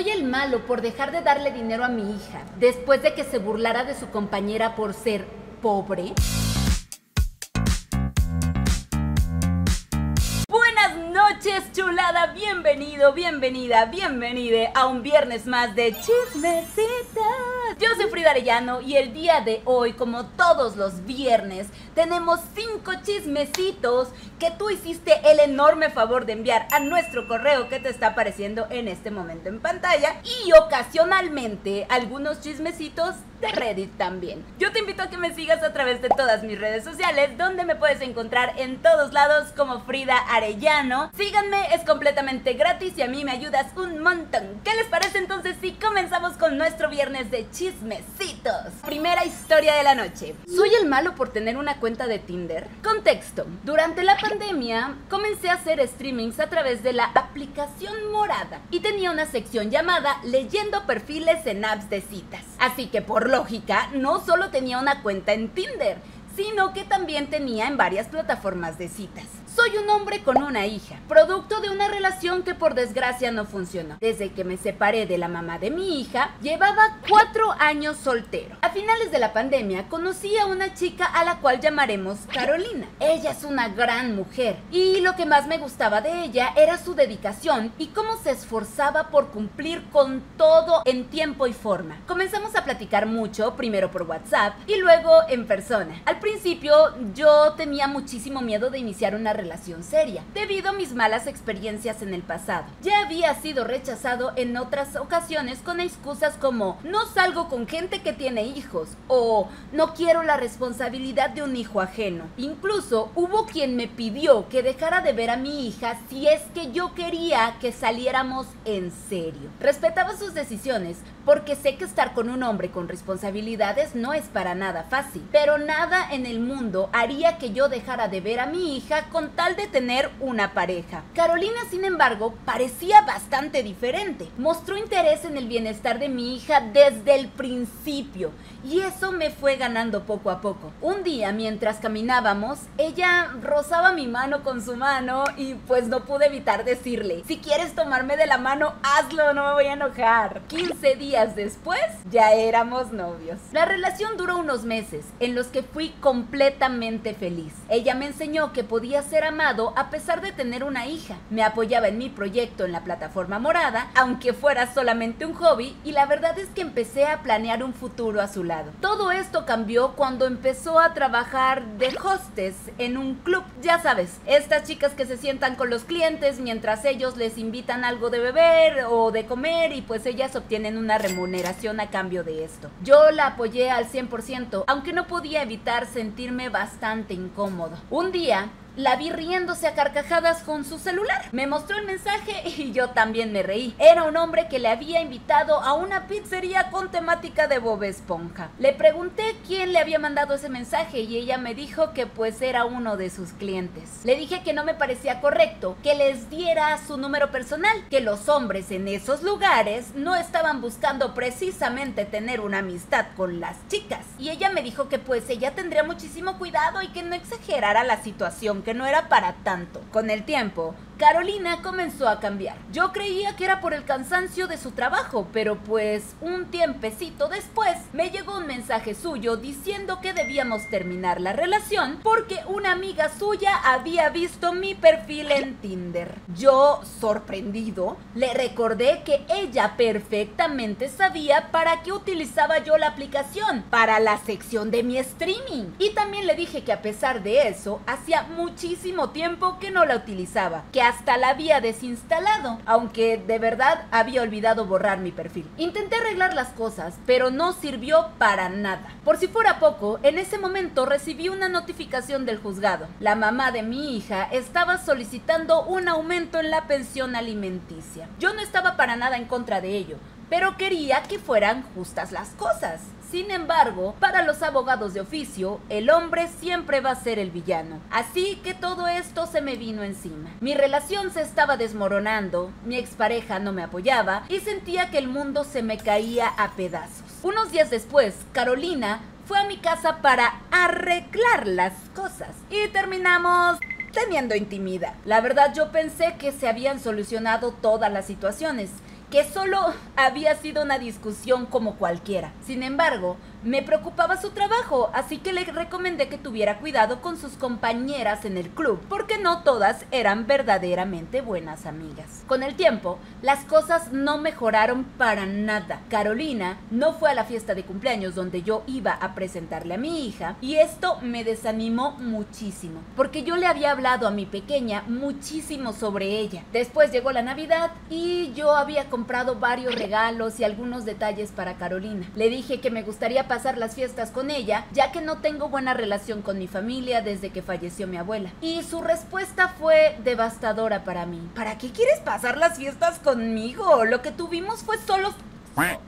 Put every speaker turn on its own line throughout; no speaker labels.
Soy el malo por dejar de darle dinero a mi hija después de que se burlara de su compañera por ser pobre. Buenas noches, chulada. Bienvenido, bienvenida, bienvenide a un viernes más de Chismecitas. Yo soy Frida Arellano y el día de hoy, como todos los viernes, tenemos cinco chismecitos que tú hiciste el enorme favor de enviar a nuestro correo que te está apareciendo en este momento en pantalla y ocasionalmente algunos chismecitos de Reddit también. Yo te invito a que me sigas a través de todas mis redes sociales donde me puedes encontrar en todos lados como Frida Arellano. Síganme, es completamente gratis y a mí me ayudas un montón. ¿Qué les parece entonces si comenzamos con nuestro viernes de chismecitos? Primera historia de la noche. ¿Soy el malo por tener una cuenta de Tinder? Contexto. Durante la pandemia comencé a hacer streamings a través de la aplicación morada y tenía una sección llamada Leyendo perfiles en apps de citas. Así que por lógica, no solo tenía una cuenta en Tinder, sino que también tenía en varias plataformas de citas. Soy un hombre con una hija, producto de una relación que por desgracia no funcionó. Desde que me separé de la mamá de mi hija, llevaba cuatro años soltero. A finales de la pandemia conocí a una chica a la cual llamaremos Carolina. Ella es una gran mujer y lo que más me gustaba de ella era su dedicación y cómo se esforzaba por cumplir con todo en tiempo y forma. Comenzamos a platicar mucho, primero por WhatsApp y luego en persona. Al principio yo tenía muchísimo miedo de iniciar una relación seria, debido a mis malas experiencias en el pasado. Ya había sido rechazado en otras ocasiones con excusas como no salgo con gente que tiene hijos o no quiero la responsabilidad de un hijo ajeno. Incluso hubo quien me pidió que dejara de ver a mi hija si es que yo quería que saliéramos en serio. Respetaba sus decisiones porque sé que estar con un hombre con responsabilidades no es para nada fácil, pero nada en el mundo haría que yo dejara de ver a mi hija con de tener una pareja. Carolina, sin embargo, parecía bastante diferente. Mostró interés en el bienestar de mi hija desde el principio y eso me fue ganando poco a poco. Un día, mientras caminábamos, ella rozaba mi mano con su mano y pues no pude evitar decirle, si quieres tomarme de la mano, hazlo, no me voy a enojar. 15 días después, ya éramos novios. La relación duró unos meses, en los que fui completamente feliz. Ella me enseñó que podía ser a pesar de tener una hija. Me apoyaba en mi proyecto en la plataforma morada, aunque fuera solamente un hobby, y la verdad es que empecé a planear un futuro a su lado. Todo esto cambió cuando empezó a trabajar de hostess en un club. Ya sabes, estas chicas que se sientan con los clientes mientras ellos les invitan algo de beber o de comer y pues ellas obtienen una remuneración a cambio de esto. Yo la apoyé al 100%, aunque no podía evitar sentirme bastante incómodo. Un día, la vi riéndose a carcajadas con su celular. Me mostró el mensaje y yo también me reí. Era un hombre que le había invitado a una pizzería con temática de Bob Esponja. Le pregunté quién le había mandado ese mensaje y ella me dijo que pues era uno de sus clientes. Le dije que no me parecía correcto que les diera su número personal, que los hombres en esos lugares no estaban buscando precisamente tener una amistad con las chicas. Y ella me dijo que pues ella tendría muchísimo cuidado y que no exagerara la situación que no era para tanto. Con el tiempo, Carolina comenzó a cambiar. Yo creía que era por el cansancio de su trabajo, pero pues un tiempecito después me llegó un mensaje suyo diciendo que debíamos terminar la relación porque una amiga suya había visto mi perfil en Tinder. Yo, sorprendido, le recordé que ella perfectamente sabía para qué utilizaba yo la aplicación, para la sección de mi streaming. Y también le dije que a pesar de eso, hacía muchísimo tiempo que no la utilizaba, hasta la había desinstalado, aunque de verdad había olvidado borrar mi perfil. Intenté arreglar las cosas, pero no sirvió para nada. Por si fuera poco, en ese momento recibí una notificación del juzgado. La mamá de mi hija estaba solicitando un aumento en la pensión alimenticia. Yo no estaba para nada en contra de ello, pero quería que fueran justas las cosas. Sin embargo, para los abogados de oficio, el hombre siempre va a ser el villano. Así que todo esto se me vino encima. Mi relación se estaba desmoronando, mi expareja no me apoyaba y sentía que el mundo se me caía a pedazos. Unos días después, Carolina fue a mi casa para arreglar las cosas y terminamos teniendo intimidad. La verdad yo pensé que se habían solucionado todas las situaciones que solo había sido una discusión como cualquiera. Sin embargo, me preocupaba su trabajo, así que le recomendé que tuviera cuidado con sus compañeras en el club, porque no todas eran verdaderamente buenas amigas. Con el tiempo, las cosas no mejoraron para nada. Carolina no fue a la fiesta de cumpleaños donde yo iba a presentarle a mi hija, y esto me desanimó muchísimo, porque yo le había hablado a mi pequeña muchísimo sobre ella. Después llegó la Navidad y yo había comprado varios regalos y algunos detalles para Carolina. Le dije que me gustaría pasar las fiestas con ella, ya que no tengo buena relación con mi familia desde que falleció mi abuela. Y su respuesta fue devastadora para mí. ¿Para qué quieres pasar las fiestas conmigo? Lo que tuvimos fue solo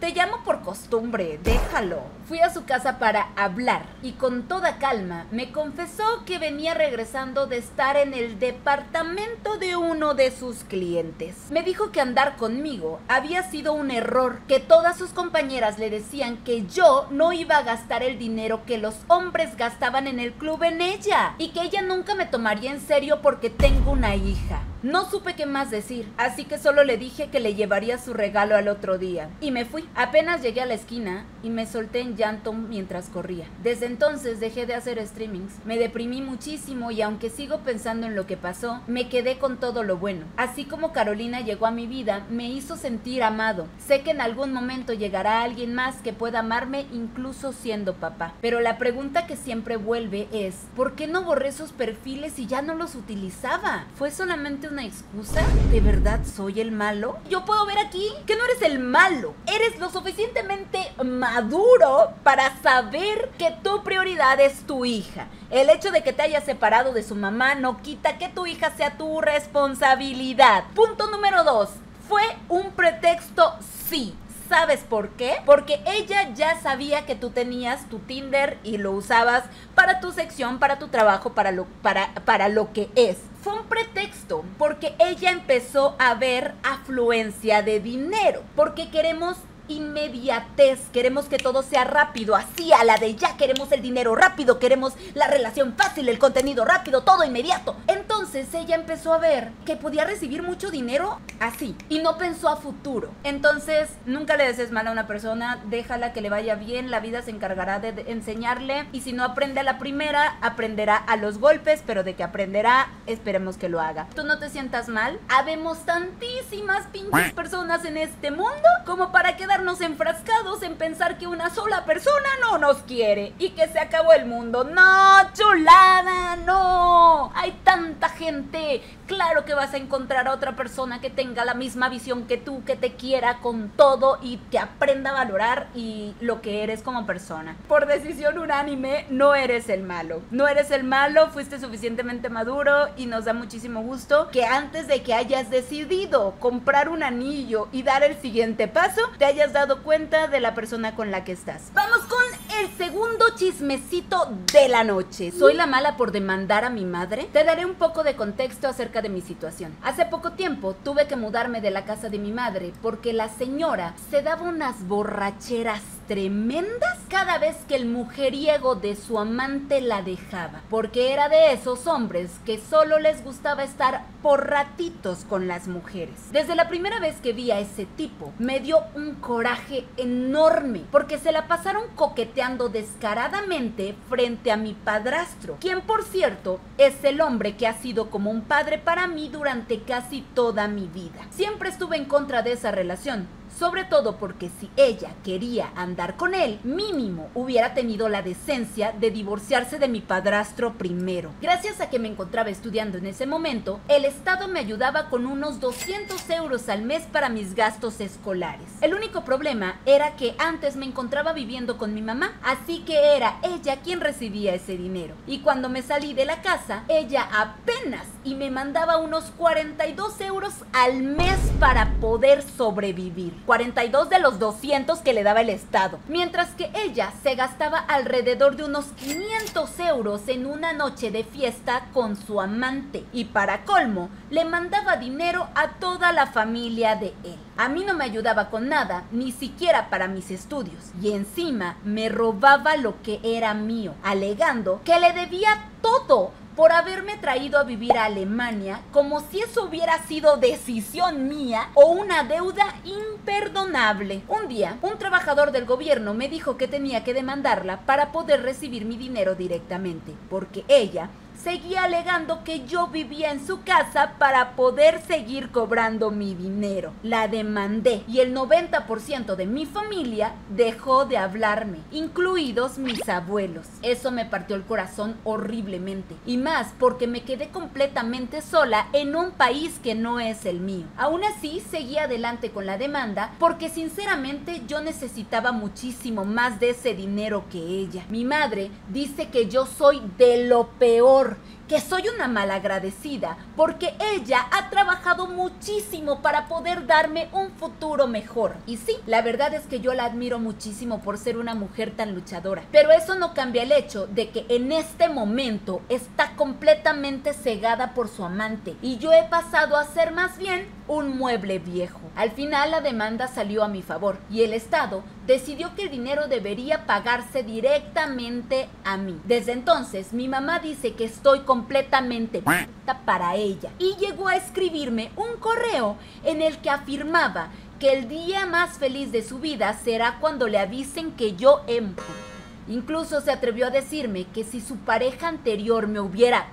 te llamo por costumbre, déjalo. Fui a su casa para hablar y con toda calma me confesó que venía regresando de estar en el departamento de uno de sus clientes. Me dijo que andar conmigo había sido un error, que todas sus compañeras le decían que yo no iba a gastar el dinero que los hombres gastaban en el club en ella y que ella nunca me tomaría en serio porque tengo una hija. No supe qué más decir, así que solo le dije que le llevaría su regalo al otro día. Y me fui. Apenas llegué a la esquina y me solté en llanto mientras corría. Desde entonces dejé de hacer streamings. Me deprimí muchísimo y aunque sigo pensando en lo que pasó, me quedé con todo lo bueno. Así como Carolina llegó a mi vida, me hizo sentir amado. Sé que en algún momento llegará alguien más que pueda amarme incluso siendo papá. Pero la pregunta que siempre vuelve es, ¿por qué no borré esos perfiles y ya no los utilizaba? Fue solamente una excusa? ¿De verdad soy el malo? Yo puedo ver aquí que no eres el malo. Eres lo suficientemente maduro para saber que tu prioridad es tu hija. El hecho de que te hayas separado de su mamá no quita que tu hija sea tu responsabilidad. Punto número dos. ¿Fue un pretexto? Sí. ¿Sabes por qué? Porque ella ya sabía que tú tenías tu Tinder y lo usabas para tu sección, para tu trabajo, para lo, para, para lo que es. Fue un pretexto porque ella empezó a ver afluencia de dinero, porque queremos inmediatez, queremos que todo sea rápido, así a la de ya, queremos el dinero rápido, queremos la relación fácil, el contenido rápido, todo inmediato. Entonces ella empezó a ver que podía recibir mucho dinero así y no pensó a futuro. Entonces nunca le desees mal a una persona, déjala que le vaya bien, la vida se encargará de enseñarle y si no aprende a la primera, aprenderá a los golpes, pero de que aprenderá, esperemos que lo haga. Tú no te sientas mal, habemos tantísimas pinches personas en este mundo como para quedar enfrascados en pensar que una sola persona no nos quiere y que se acabó el mundo. No, chulada, no. Hay tanta gente. Claro que vas a encontrar a otra persona que tenga la misma visión que tú, que te quiera con todo y te aprenda a valorar y lo que eres como persona. Por decisión unánime, no eres el malo. No eres el malo, fuiste suficientemente maduro y nos da muchísimo gusto que antes de que hayas decidido comprar un anillo y dar el siguiente paso, te hayas dado cuenta de la persona con la que estás. Vamos con el segundo chismecito de la noche. ¿Soy la mala por demandar a mi madre? Te daré un poco de contexto acerca de mi situación. Hace poco tiempo tuve que mudarme de la casa de mi madre porque la señora se daba unas borracheras tremendas cada vez que el mujeriego de su amante la dejaba, porque era de esos hombres que solo les gustaba estar por ratitos con las mujeres. Desde la primera vez que vi a ese tipo, me dio un coraje enorme, porque se la pasaron coqueteando descaradamente frente a mi padrastro, quien por cierto es el hombre que ha sido como un padre para mí durante casi toda mi vida. Siempre estuve en contra de esa relación, sobre todo porque si ella quería andar con él, mínimo hubiera tenido la decencia de divorciarse de mi padrastro primero. Gracias a que me encontraba estudiando en ese momento, el Estado me ayudaba con unos 200 euros al mes para mis gastos escolares. El único problema era que antes me encontraba viviendo con mi mamá, así que era ella quien recibía ese dinero. Y cuando me salí de la casa, ella apenas y me mandaba unos 42 euros al mes para poder sobrevivir. 42 de los 200 que le daba el Estado. Mientras que ella se gastaba alrededor de unos 500 euros en una noche de fiesta con su amante. Y para colmo, le mandaba dinero a toda la familia de él. A mí no me ayudaba con nada, ni siquiera para mis estudios. Y encima me robaba lo que era mío, alegando que le debía todo por haberme traído a vivir a Alemania como si eso hubiera sido decisión mía o una deuda imperdonable. Un día, un trabajador del gobierno me dijo que tenía que demandarla para poder recibir mi dinero directamente, porque ella seguía alegando que yo vivía en su casa para poder seguir cobrando mi dinero. La demandé y el 90% de mi familia dejó de hablarme, incluidos mis abuelos. Eso me partió el corazón horriblemente y más porque me quedé completamente sola en un país que no es el mío. Aún así, seguí adelante con la demanda porque sinceramente yo necesitaba muchísimo más de ese dinero que ella. Mi madre dice que yo soy de lo peor que soy una malagradecida porque ella ha trabajado muchísimo para poder darme un futuro mejor. Y sí, la verdad es que yo la admiro muchísimo por ser una mujer tan luchadora. Pero eso no cambia el hecho de que en este momento está completamente cegada por su amante y yo he pasado a ser más bien un mueble viejo. Al final la demanda salió a mi favor y el Estado decidió que el dinero debería pagarse directamente a mí. Desde entonces mi mamá dice que estoy completamente para ella y llegó a escribirme un correo en el que afirmaba que el día más feliz de su vida será cuando le avisen que yo he Incluso se atrevió a decirme que si su pareja anterior me hubiera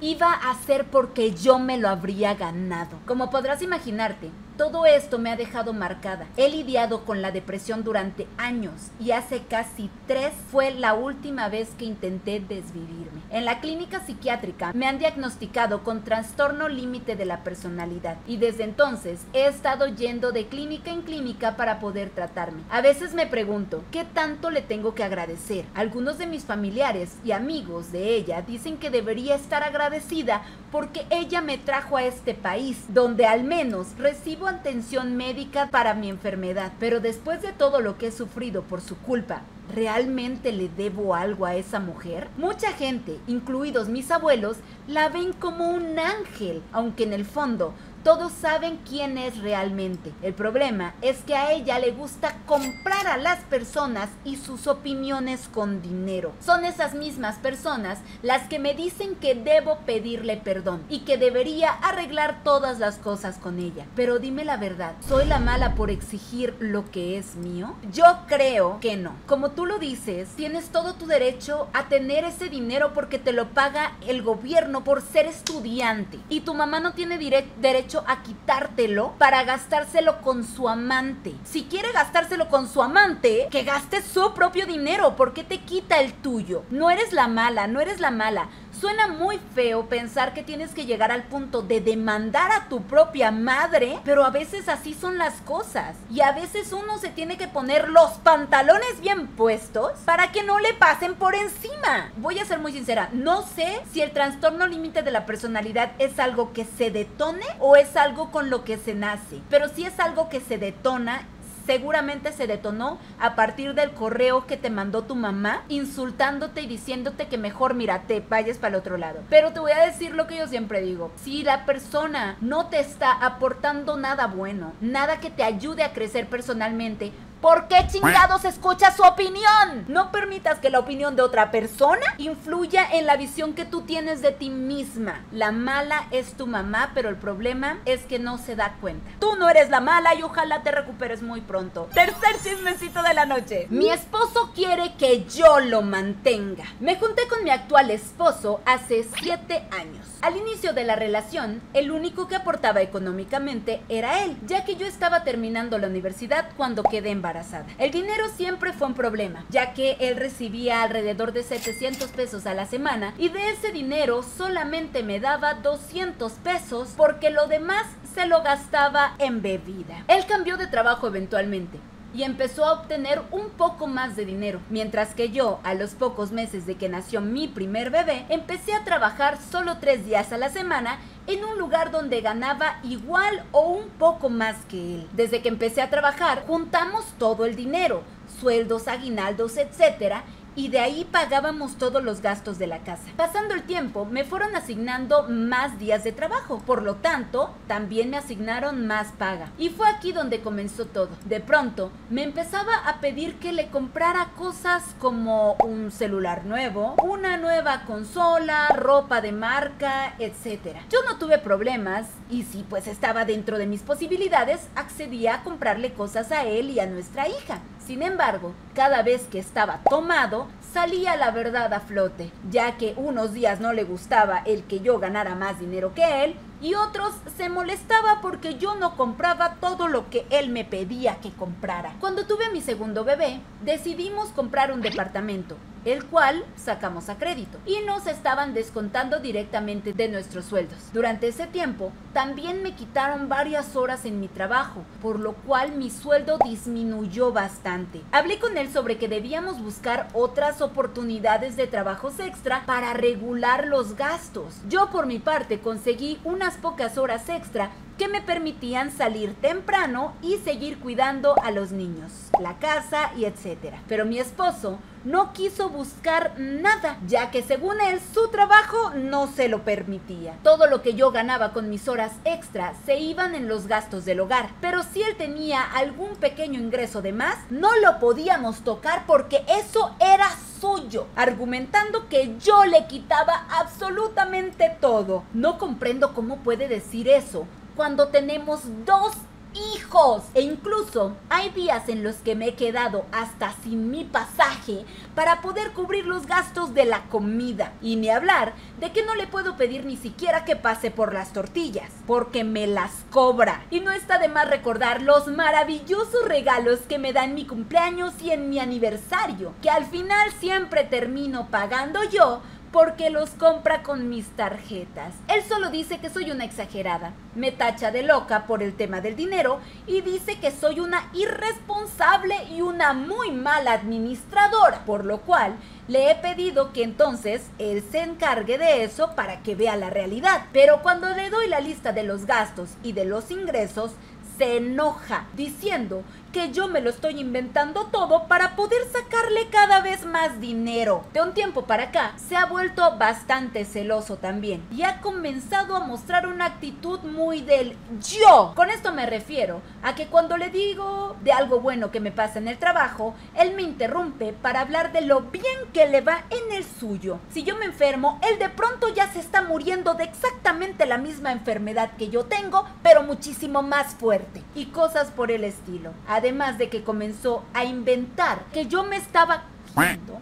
iba a ser porque yo me lo habría ganado. Como podrás imaginarte, todo esto me ha dejado marcada. He lidiado con la depresión durante años y hace casi tres fue la última vez que intenté desvivirme. En la clínica psiquiátrica me han diagnosticado con trastorno límite de la personalidad y desde entonces he estado yendo de clínica en clínica para poder tratarme. A veces me pregunto, ¿qué tanto le tengo que agradecer? Algunos de mis familiares y amigos de ella dicen que debería estar agradecida porque ella me trajo a este país donde al menos recibo atención médica para mi enfermedad, pero después de todo lo que he sufrido por su culpa, ¿realmente le debo algo a esa mujer? Mucha gente, incluidos mis abuelos, la ven como un ángel, aunque en el fondo todos saben quién es realmente. El problema es que a ella le gusta comprar a las personas y sus opiniones con dinero. Son esas mismas personas las que me dicen que debo pedirle perdón y que debería arreglar todas las cosas con ella. Pero dime la verdad, ¿soy la mala por exigir lo que es mío? Yo creo que no. Como tú lo dices, tienes todo tu derecho a tener ese dinero porque te lo paga el gobierno por ser estudiante y tu mamá no tiene derecho a quitártelo para gastárselo con su amante. Si quiere gastárselo con su amante, que gaste su propio dinero. ¿Por qué te quita el tuyo? No eres la mala, no eres la mala. Suena muy feo pensar que tienes que llegar al punto de demandar a tu propia madre, pero a veces así son las cosas. Y a veces uno se tiene que poner los pantalones bien puestos para que no le pasen por encima. Voy a ser muy sincera, no sé si el trastorno límite de la personalidad es algo que se detone o es algo con lo que se nace. Pero si es algo que se detona seguramente se detonó a partir del correo que te mandó tu mamá insultándote y diciéndote que mejor mira, te vayas para el otro lado. Pero te voy a decir lo que yo siempre digo. Si la persona no te está aportando nada bueno, nada que te ayude a crecer personalmente, ¿Por qué chingados escucha su opinión? No permitas que la opinión de otra persona influya en la visión que tú tienes de ti misma. La mala es tu mamá, pero el problema es que no se da cuenta. Tú no eres la mala y ojalá te recuperes muy pronto. Tercer chismecito de la noche. Mi esposo quiere que yo lo mantenga. Me junté con mi actual esposo hace 7 años. Al inicio de la relación, el único que aportaba económicamente era él, ya que yo estaba terminando la universidad cuando quedé embarazada. El dinero siempre fue un problema, ya que él recibía alrededor de 700 pesos a la semana y de ese dinero solamente me daba 200 pesos porque lo demás se lo gastaba en bebida. Él cambió de trabajo eventualmente, y empezó a obtener un poco más de dinero, mientras que yo, a los pocos meses de que nació mi primer bebé, empecé a trabajar solo tres días a la semana en un lugar donde ganaba igual o un poco más que él. Desde que empecé a trabajar, juntamos todo el dinero, sueldos, aguinaldos, etcétera, y de ahí pagábamos todos los gastos de la casa. Pasando el tiempo, me fueron asignando más días de trabajo, por lo tanto, también me asignaron más paga. Y fue aquí donde comenzó todo. De pronto, me empezaba a pedir que le comprara cosas como un celular nuevo, una nueva consola, ropa de marca, etc. Yo no tuve problemas y si pues estaba dentro de mis posibilidades, accedía a comprarle cosas a él y a nuestra hija. Sin embargo, cada vez que estaba tomado, salía la verdad a flote, ya que unos días no le gustaba el que yo ganara más dinero que él y otros se molestaba porque yo no compraba todo lo que él me pedía que comprara. Cuando tuve mi segundo bebé, decidimos comprar un departamento, el cual sacamos a crédito y nos estaban descontando directamente de nuestros sueldos. Durante ese tiempo, también me quitaron varias horas en mi trabajo, por lo cual mi sueldo disminuyó bastante. Hablé con él sobre que debíamos buscar otras oportunidades de trabajos extra para regular los gastos. Yo por mi parte conseguí unas pocas horas extra que me permitían salir temprano y seguir cuidando a los niños, la casa y etcétera. Pero mi esposo no quiso buscar nada, ya que según él su trabajo no se lo permitía. Todo lo que yo ganaba con mis horas extra se iban en los gastos del hogar, pero si él tenía algún pequeño ingreso de más, no lo podíamos tocar porque eso era suyo, argumentando que yo le quitaba absolutamente todo. No comprendo cómo puede decir eso cuando tenemos dos hijos. E incluso hay días en los que me he quedado hasta sin mi pasaje para poder cubrir los gastos de la comida. Y ni hablar de que no le puedo pedir ni siquiera que pase por las tortillas, porque me las cobra. Y no está de más recordar los maravillosos regalos que me da en mi cumpleaños y en mi aniversario, que al final siempre termino pagando yo porque los compra con mis tarjetas. Él solo dice que soy una exagerada, me tacha de loca por el tema del dinero y dice que soy una irresponsable y una muy mala administradora, por lo cual le he pedido que entonces él se encargue de eso para que vea la realidad. Pero cuando le doy la lista de los gastos y de los ingresos, se enoja diciendo que yo me lo estoy inventando todo para poder sacarle cada vez más dinero. De un tiempo para acá se ha vuelto bastante celoso también y ha comenzado a mostrar una actitud muy del yo. Con esto me refiero a que cuando le digo de algo bueno que me pasa en el trabajo, él me interrumpe para hablar de lo bien que le va en el suyo. Si yo me enfermo, él de pronto ya se está muriendo de exactamente la misma enfermedad que yo tengo, pero muchísimo más fuerte y cosas por el estilo. De que comenzó a inventar que yo me estaba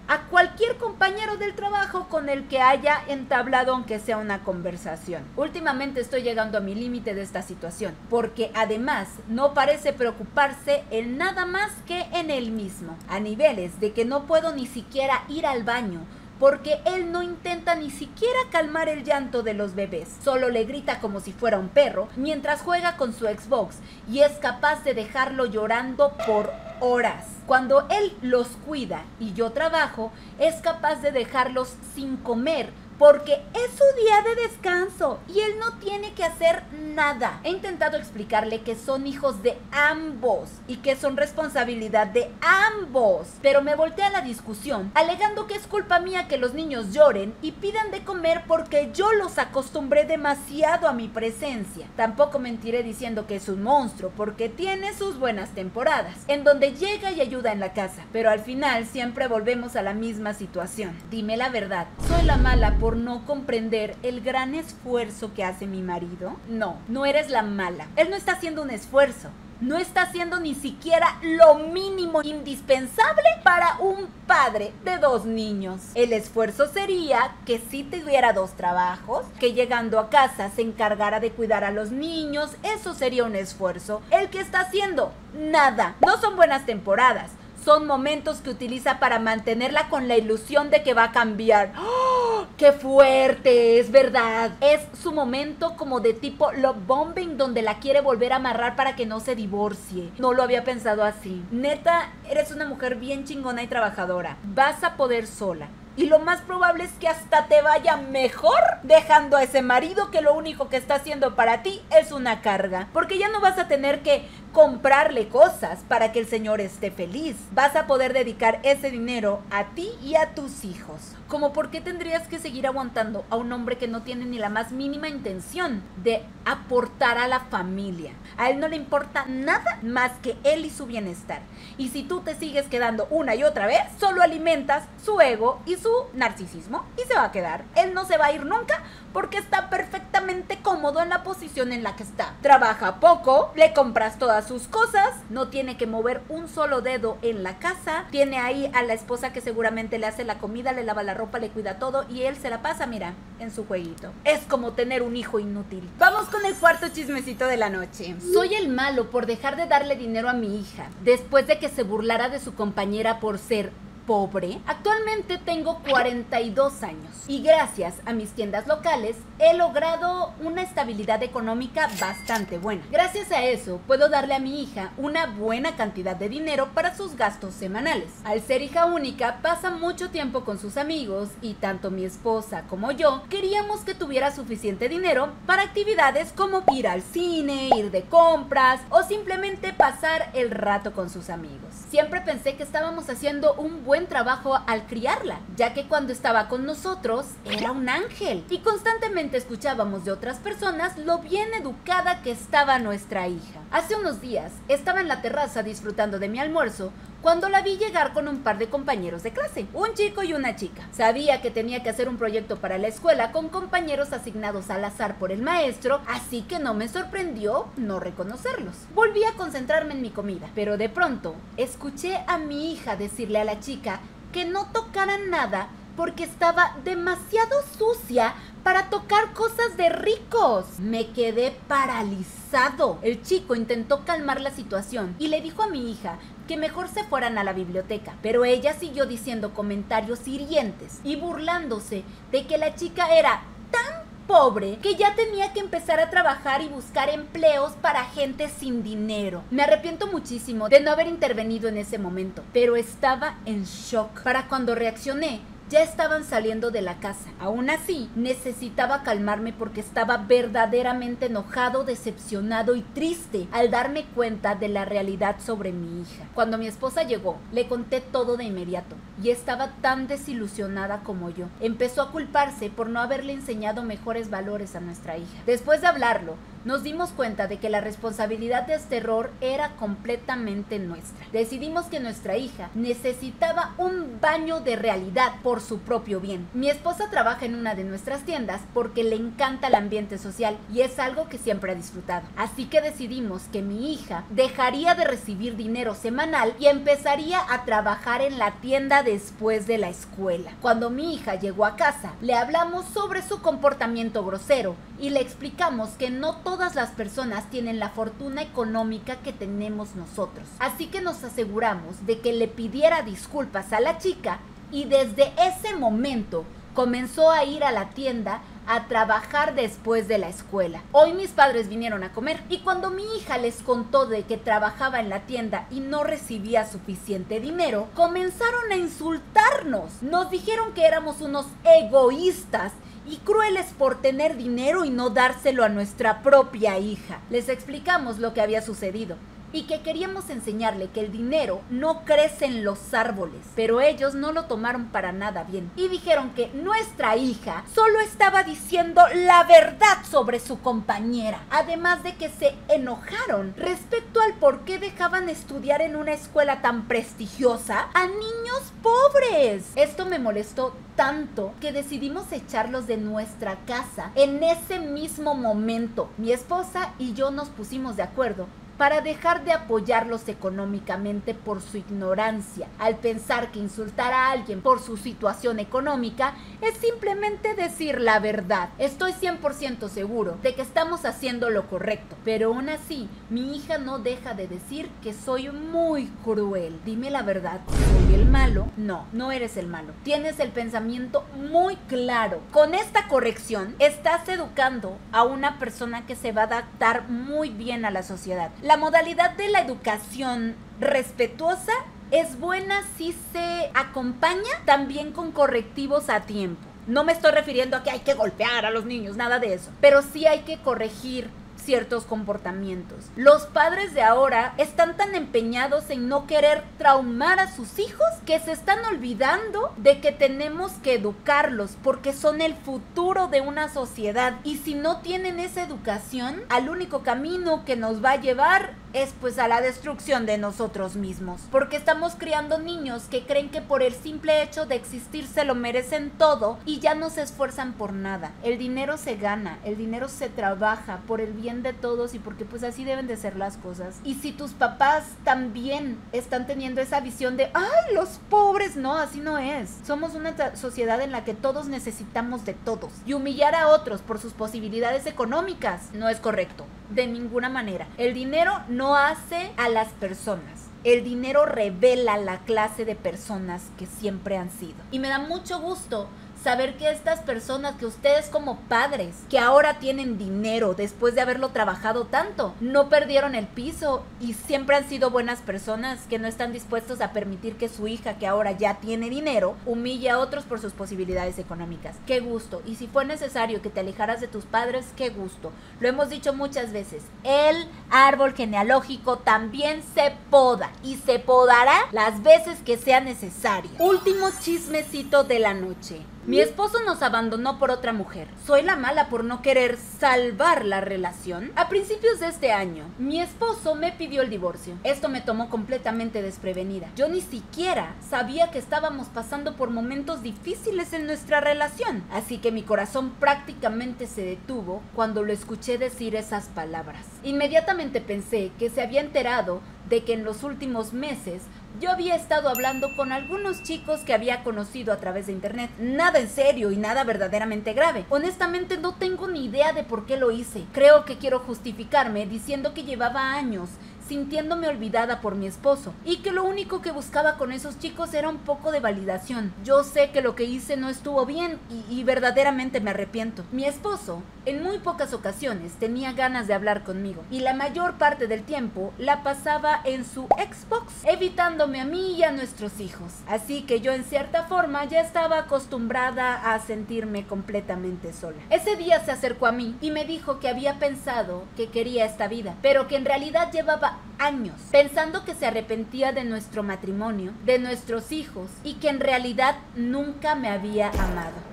a cualquier compañero del trabajo con el que haya entablado aunque sea una conversación. Últimamente estoy llegando a mi límite de esta situación, porque además no parece preocuparse en nada más que en él mismo, a niveles de que no puedo ni siquiera ir al baño porque él no intenta ni siquiera calmar el llanto de los bebés, solo le grita como si fuera un perro mientras juega con su Xbox y es capaz de dejarlo llorando por horas. Cuando él los cuida y yo trabajo, es capaz de dejarlos sin comer porque es su día de descanso y él no tiene que hacer nada. He intentado explicarle que son hijos de ambos y que son responsabilidad de ambos, pero me volteé a la discusión alegando que es culpa mía que los niños lloren y pidan de comer porque yo los acostumbré demasiado a mi presencia. Tampoco mentiré diciendo que es un monstruo porque tiene sus buenas temporadas, en donde llega y ayuda en la casa, pero al final siempre volvemos a la misma situación. Dime la verdad, soy la mala por no comprender el gran esfuerzo que hace mi marido? No, no eres la mala. Él no está haciendo un esfuerzo. No está haciendo ni siquiera lo mínimo indispensable para un padre de dos niños. El esfuerzo sería que si tuviera dos trabajos, que llegando a casa se encargara de cuidar a los niños, eso sería un esfuerzo. El que está haciendo nada. No son buenas temporadas son momentos que utiliza para mantenerla con la ilusión de que va a cambiar. ¡Oh, ¡Qué fuerte! Es verdad. Es su momento como de tipo love bombing donde la quiere volver a amarrar para que no se divorcie. No lo había pensado así. Neta, eres una mujer bien chingona y trabajadora. Vas a poder sola. Y lo más probable es que hasta te vaya mejor dejando a ese marido que lo único que está haciendo para ti es una carga. Porque ya no vas a tener que comprarle cosas para que el Señor esté feliz. Vas a poder dedicar ese dinero a ti y a tus hijos. Como por qué tendrías que seguir aguantando a un hombre que no tiene ni la más mínima intención de aportar a la familia. A él no le importa nada más que él y su bienestar. Y si tú te sigues quedando una y otra vez, solo alimentas su ego y su narcisismo y se va a quedar. Él no se va a ir nunca porque está perfectamente cómodo en la posición en la que está. Trabaja poco, le compras todas sus cosas, no tiene que mover un solo dedo en la casa, tiene ahí a la esposa que seguramente le hace la comida, le lava la ropa, le cuida todo y él se la pasa, mira, en su jueguito. Es como tener un hijo inútil. Vamos con el cuarto chismecito de la noche. Soy el malo por dejar de darle dinero a mi hija, después de que se burlara de su compañera por ser pobre. Actualmente tengo 42 años y gracias a mis tiendas locales he logrado una estabilidad económica bastante buena. Gracias a eso puedo darle a mi hija una buena cantidad de dinero para sus gastos semanales. Al ser hija única pasa mucho tiempo con sus amigos y tanto mi esposa como yo queríamos que tuviera suficiente dinero para actividades como ir al cine, ir de compras o simplemente pasar el rato con sus amigos. Siempre pensé que estábamos haciendo un buen buen trabajo al criarla, ya que cuando estaba con nosotros era un ángel y constantemente escuchábamos de otras personas lo bien educada que estaba nuestra hija. Hace unos días estaba en la terraza disfrutando de mi almuerzo cuando la vi llegar con un par de compañeros de clase, un chico y una chica. Sabía que tenía que hacer un proyecto para la escuela con compañeros asignados al azar por el maestro, así que no me sorprendió no reconocerlos. Volví a concentrarme en mi comida, pero de pronto escuché a mi hija decirle a la chica que no tocaran nada porque estaba demasiado sucia para tocar cosas de ricos. Me quedé paralizado. El chico intentó calmar la situación y le dijo a mi hija que mejor se fueran a la biblioteca, pero ella siguió diciendo comentarios hirientes y burlándose de que la chica era tan pobre que ya tenía que empezar a trabajar y buscar empleos para gente sin dinero. Me arrepiento muchísimo de no haber intervenido en ese momento, pero estaba en shock. Para cuando reaccioné, ya estaban saliendo de la casa. Aún así, necesitaba calmarme porque estaba verdaderamente enojado, decepcionado y triste al darme cuenta de la realidad sobre mi hija. Cuando mi esposa llegó, le conté todo de inmediato y estaba tan desilusionada como yo. Empezó a culparse por no haberle enseñado mejores valores a nuestra hija. Después de hablarlo, nos dimos cuenta de que la responsabilidad de este error era completamente nuestra. Decidimos que nuestra hija necesitaba un baño de realidad por su propio bien. Mi esposa trabaja en una de nuestras tiendas porque le encanta el ambiente social y es algo que siempre ha disfrutado. Así que decidimos que mi hija dejaría de recibir dinero semanal y empezaría a trabajar en la tienda después de la escuela. Cuando mi hija llegó a casa, le hablamos sobre su comportamiento grosero y le explicamos que no todas las personas tienen la fortuna económica que tenemos nosotros. Así que nos aseguramos de que le pidiera disculpas a la chica y desde ese momento comenzó a ir a la tienda a trabajar después de la escuela. Hoy mis padres vinieron a comer y cuando mi hija les contó de que trabajaba en la tienda y no recibía suficiente dinero, comenzaron a insultarnos. Nos dijeron que éramos unos egoístas y crueles por tener dinero y no dárselo a nuestra propia hija. Les explicamos lo que había sucedido y que queríamos enseñarle que el dinero no crece en los árboles, pero ellos no lo tomaron para nada bien y dijeron que nuestra hija solo estaba diciendo la verdad sobre su compañera, además de que se enojaron respecto al por qué dejaban estudiar en una escuela tan prestigiosa a niños pobres. Esto me molestó tanto que decidimos echarlos de nuestra casa en ese mismo momento. Mi esposa y yo nos pusimos de acuerdo para dejar de apoyarlos económicamente por su ignorancia, al pensar que insultar a alguien por su situación económica es simplemente decir la verdad. Estoy 100% seguro de que estamos haciendo lo correcto, pero aún así mi hija no deja de decir que soy muy cruel. Dime la verdad, ¿soy el malo? No, no eres el malo. Tienes el pensamiento muy claro. Con esta corrección estás educando a una persona que se va a adaptar muy bien a la sociedad. Modalidad de la educación respetuosa es buena si se acompaña también con correctivos a tiempo. No me estoy refiriendo a que hay que golpear a los niños, nada de eso, pero sí hay que corregir ciertos comportamientos. Los padres de ahora están tan empeñados en no querer traumar a sus hijos que se están olvidando de que tenemos que educarlos porque son el futuro de una sociedad y si no tienen esa educación, al único camino que nos va a llevar es pues a la destrucción de nosotros mismos. Porque estamos criando niños que creen que por el simple hecho de existir se lo merecen todo y ya no se esfuerzan por nada. El dinero se gana, el dinero se trabaja por el bien de todos y porque pues así deben de ser las cosas. Y si tus papás también están teniendo esa visión de, ay, los pobres, no, así no es. Somos una sociedad en la que todos necesitamos de todos. Y humillar a otros por sus posibilidades económicas no es correcto. De ninguna manera. El dinero no hace a las personas. El dinero revela la clase de personas que siempre han sido. Y me da mucho gusto saber que estas personas, que ustedes como padres, que ahora tienen dinero después de haberlo trabajado tanto, no perdieron el piso y siempre han sido buenas personas que no están dispuestos a permitir que su hija, que ahora ya tiene dinero, humille a otros por sus posibilidades económicas. Qué gusto. Y si fue necesario que te alejaras de tus padres, qué gusto. Lo hemos dicho muchas veces. El árbol genealógico también se poda y se podará las veces que sea necesario. Último chismecito de la noche. Mi esposo nos abandonó por otra mujer. ¿Soy la mala por no querer salvar la relación? A principios de este año, mi esposo me pidió el divorcio. Esto me tomó completamente desprevenida. Yo ni siquiera sabía que estábamos pasando por momentos difíciles en nuestra relación. Así que mi corazón prácticamente se detuvo cuando lo escuché decir esas palabras. Inmediatamente pensé que se había enterado de que en los últimos meses yo había estado hablando con algunos chicos que había conocido a través de internet. Nada en serio y nada verdaderamente grave. Honestamente no tengo ni idea de por qué lo hice. Creo que quiero justificarme diciendo que llevaba años sintiéndome olvidada por mi esposo y que lo único que buscaba con esos chicos era un poco de validación. Yo sé que lo que hice no estuvo bien y, verdaderamente me arrepiento. Mi esposo en muy pocas ocasiones tenía ganas de hablar conmigo y la mayor parte del tiempo la pasaba en su Xbox, evitándome a mí y a nuestros hijos. Así que yo en cierta forma ya estaba acostumbrada a sentirme completamente sola. Ese día se acercó a mí y me dijo que había pensado que quería esta vida, pero que en realidad llevaba años pensando que se arrepentía de nuestro matrimonio, de nuestros hijos y que en realidad nunca me había amado.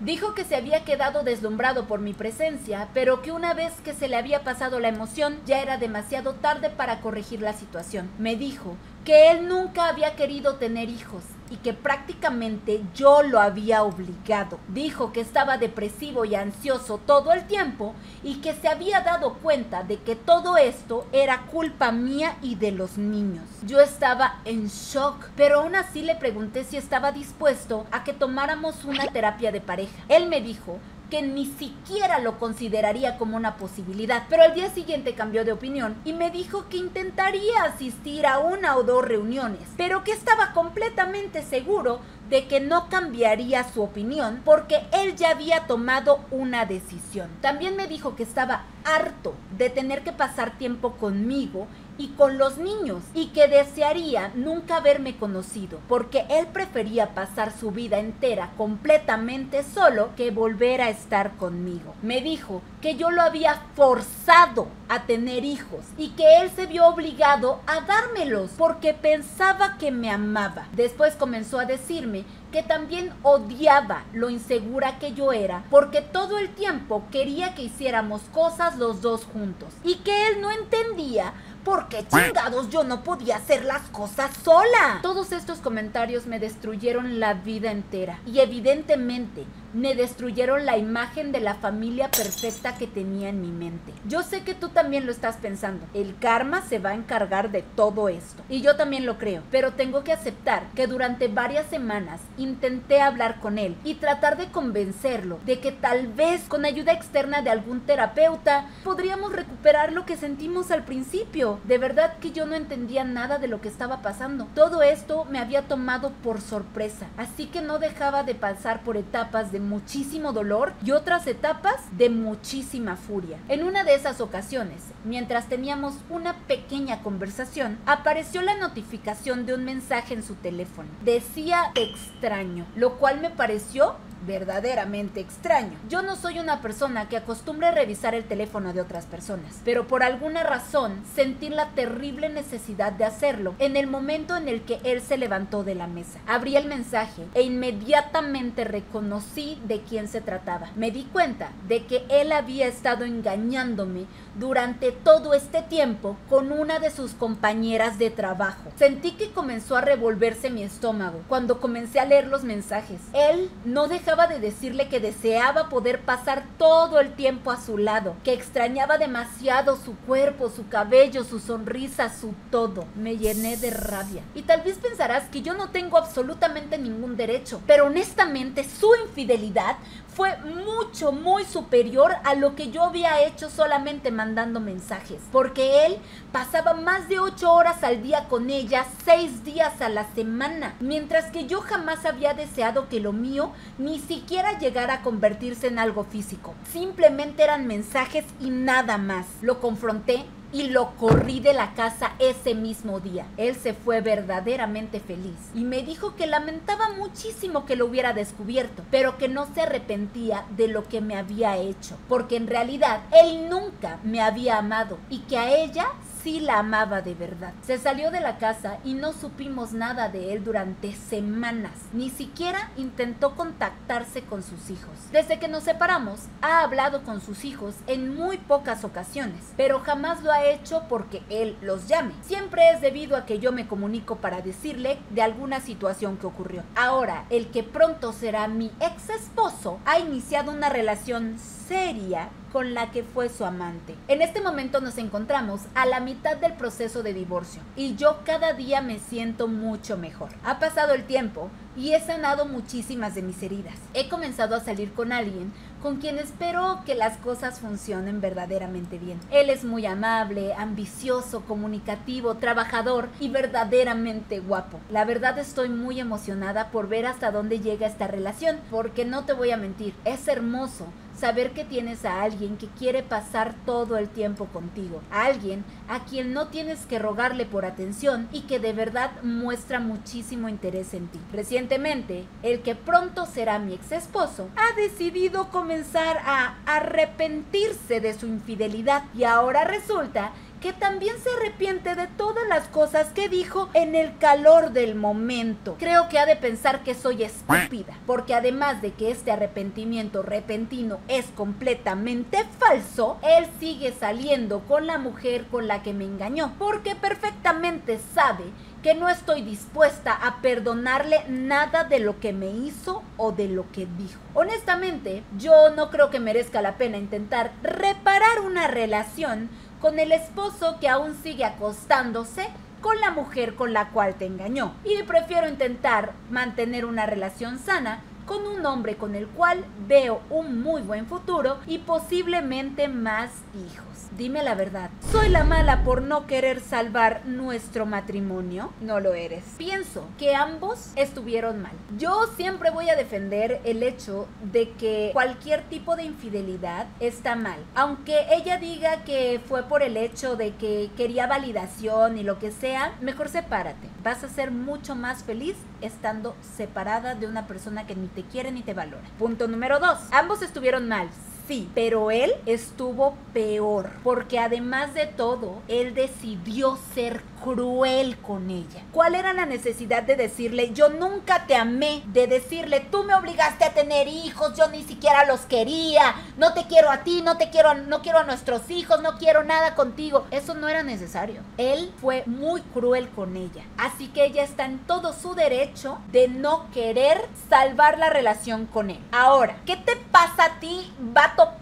Dijo que se había quedado deslumbrado por mi presencia, pero que una vez que se le había pasado la emoción ya era demasiado tarde para corregir la situación. Me dijo que él nunca había querido tener hijos y que prácticamente yo lo había obligado. Dijo que estaba depresivo y ansioso todo el tiempo y que se había dado cuenta de que todo esto era culpa mía y de los niños. Yo estaba en shock, pero aún así le pregunté si estaba dispuesto a que tomáramos una terapia de pareja. Él me dijo que ni siquiera lo consideraría como una posibilidad, pero al día siguiente cambió de opinión y me dijo que intentaría asistir a una o dos reuniones, pero que estaba completamente seguro de que no cambiaría su opinión porque él ya había tomado una decisión. También me dijo que estaba harto de tener que pasar tiempo conmigo y con los niños y que desearía nunca haberme conocido porque él prefería pasar su vida entera completamente solo que volver a estar conmigo. Me dijo que yo lo había forzado a tener hijos y que él se vio obligado a dármelos porque pensaba que me amaba. Después comenzó a decirme que también odiaba lo insegura que yo era porque todo el tiempo quería que hiciéramos cosas los dos juntos y que él no entendía porque chingados yo no podía hacer las cosas sola. Todos estos comentarios me destruyeron la vida entera y evidentemente me destruyeron la imagen de la familia perfecta que tenía en mi mente. Yo sé que tú también lo estás pensando. El karma se va a encargar de todo esto. Y yo también lo creo. Pero tengo que aceptar que durante varias semanas intenté hablar con él y tratar de convencerlo de que tal vez con ayuda externa de algún terapeuta podríamos recuperar lo que sentimos al principio. De verdad que yo no entendía nada de lo que estaba pasando. Todo esto me había tomado por sorpresa. Así que no dejaba de pasar por etapas de muchísimo dolor y otras etapas de muchísima furia. En una de esas ocasiones, mientras teníamos una pequeña conversación, apareció la notificación de un mensaje en su teléfono. Decía extraño, lo cual me pareció verdaderamente extraño. Yo no soy una persona que acostumbre a revisar el teléfono de otras personas, pero por alguna razón sentí la terrible necesidad de hacerlo en el momento en el que él se levantó de la mesa. Abrí el mensaje e inmediatamente reconocí de quién se trataba. Me di cuenta de que él había estado engañándome durante todo este tiempo con una de sus compañeras de trabajo. Sentí que comenzó a revolverse mi estómago cuando comencé a leer los mensajes. Él no dejaba de decirle que deseaba poder pasar todo el tiempo a su lado, que extrañaba demasiado su cuerpo, su cabello, su sonrisa, su todo. Me llené de rabia. Y tal vez pensarás que yo no tengo absolutamente ningún derecho, pero honestamente su infidelidad fue mucho, muy superior a lo que yo había hecho solamente mandando mensajes. Porque él pasaba más de 8 horas al día con ella, 6 días a la semana. Mientras que yo jamás había deseado que lo mío ni siquiera llegara a convertirse en algo físico. Simplemente eran mensajes y nada más. Lo confronté y lo corrí de la casa ese mismo día. Él se fue verdaderamente feliz y me dijo que lamentaba muchísimo que lo hubiera descubierto, pero que no se arrepentía de lo que me había hecho, porque en realidad él nunca me había amado y que a ella sí la amaba de verdad. Se salió de la casa y no supimos nada de él durante semanas. Ni siquiera intentó contactarse con sus hijos. Desde que nos separamos, ha hablado con sus hijos en muy pocas ocasiones, pero jamás lo ha hecho porque él los llame. Siempre es debido a que yo me comunico para decirle de alguna situación que ocurrió. Ahora, el que pronto será mi ex esposo ha iniciado una relación seria con la que fue su amante. En este momento nos encontramos a la mitad del proceso de divorcio y yo cada día me siento mucho mejor. Ha pasado el tiempo y he sanado muchísimas de mis heridas. He comenzado a salir con alguien con quien espero que las cosas funcionen verdaderamente bien. Él es muy amable, ambicioso, comunicativo, trabajador y verdaderamente guapo. La verdad estoy muy emocionada por ver hasta dónde llega esta relación, porque no te voy a mentir, es hermoso saber que tienes a alguien que quiere pasar todo el tiempo contigo, a alguien a quien no tienes que rogarle por atención y que de verdad muestra muchísimo interés en ti. Recientemente, el que pronto será mi ex esposo ha decidido comenzar a arrepentirse de su infidelidad y ahora resulta que también se arrepiente de todas las cosas que dijo en el calor del momento. Creo que ha de pensar que soy estúpida, porque además de que este arrepentimiento repentino es completamente falso, él sigue saliendo con la mujer con la que me engañó, porque perfectamente sabe que no estoy dispuesta a perdonarle nada de lo que me hizo o de lo que dijo. Honestamente, yo no creo que merezca la pena intentar reparar una relación con el esposo que aún sigue acostándose con la mujer con la cual te engañó. Y prefiero intentar mantener una relación sana con un hombre con el cual veo un muy buen futuro y posiblemente más hijos. Dime la verdad, ¿soy la mala por no querer salvar nuestro matrimonio? No lo eres. Pienso que ambos estuvieron mal. Yo siempre voy a defender el hecho de que cualquier tipo de infidelidad está mal. Aunque ella diga que fue por el hecho de que quería validación y lo que sea, mejor sepárate. Vas a ser mucho más feliz estando separada de una persona que ni te quiere ni te valora. Punto número dos. Ambos estuvieron mal. Sí, pero él estuvo peor, porque además de todo, él decidió ser cruel con ella. ¿Cuál era la necesidad de decirle, yo nunca te amé? De decirle, tú me obligaste a tener hijos, yo ni siquiera los quería, no te quiero a ti, no te quiero, no quiero a nuestros hijos, no quiero nada contigo. Eso no era necesario. Él fue muy cruel con ella. Así que ella está en todo su derecho de no querer salvar la relación con él. Ahora, ¿qué te pasa a ti, vato?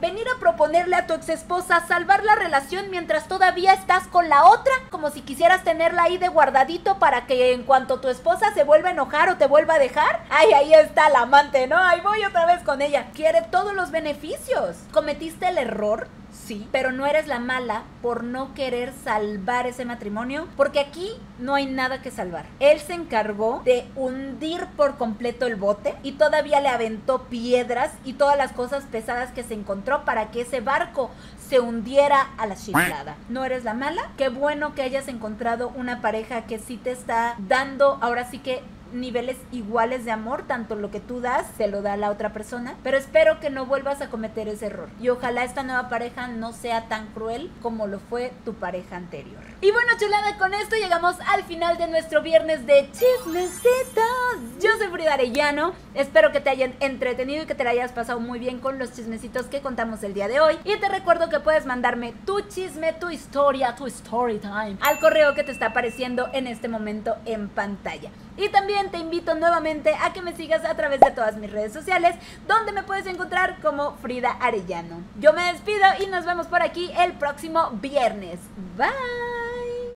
Venir a proponerle a tu ex esposa salvar la relación mientras todavía estás con la otra, como si quisieras tenerla ahí de guardadito para que en cuanto tu esposa se vuelva a enojar o te vuelva a dejar, ay, ahí está la amante, ¿no? Ahí voy otra vez con ella. Quiere todos los beneficios. Cometiste el error sí, pero no eres la mala por no querer salvar ese matrimonio, porque aquí no hay nada que salvar. Él se encargó de hundir por completo el bote y todavía le aventó piedras y todas las cosas pesadas que se encontró para que ese barco se hundiera a la chiflada. ¿No eres la mala? Qué bueno que hayas encontrado una pareja que sí te está dando ahora sí que niveles iguales de amor, tanto lo que tú das se lo da a la otra persona, pero espero que no vuelvas a cometer ese error. Y ojalá esta nueva pareja no sea tan cruel como lo fue tu pareja anterior. Y bueno, chulada, con esto llegamos al final de nuestro viernes de chismecitos. Yo soy Frida Arellano. Espero que te hayan entretenido y que te la hayas pasado muy bien con los chismecitos que contamos el día de hoy. Y te recuerdo que puedes mandarme tu chisme, tu historia, tu story time al correo que te está apareciendo en este momento en pantalla. Y también te invito nuevamente a que me sigas a través de todas mis redes sociales, donde me puedes encontrar como Frida Arellano. Yo me despido y nos vemos por aquí el próximo viernes. Bye.